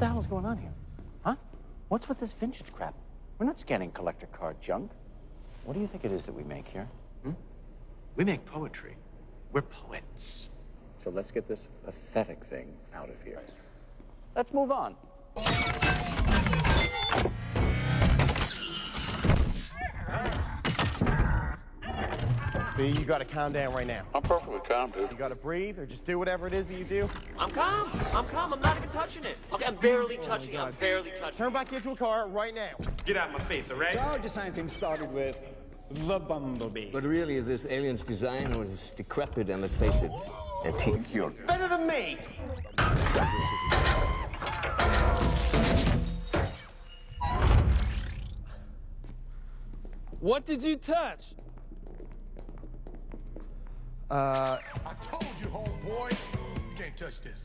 the hell's going on here? Huh? What's with this vintage crap? We're not scanning collector card junk. What do you think it is that we make here? Hmm? We make poetry. We're poets. So let's get this pathetic thing out of here. Let's move on. B, you gotta calm down right now. I'm perfectly calm, dude. You gotta breathe or just do whatever it is that you do. I'm calm. I'm calm. I'm not even touching it. Okay, I'm barely oh touching it. I'm barely touching it. Turn back into a car right now. Get out of my face, all right? Our design theme started with the bumblebee. But really, this alien's design was decrepit, and let's face it, antique. Better than me. What did you touch? Uh, I told you, homeboy, you can't touch this.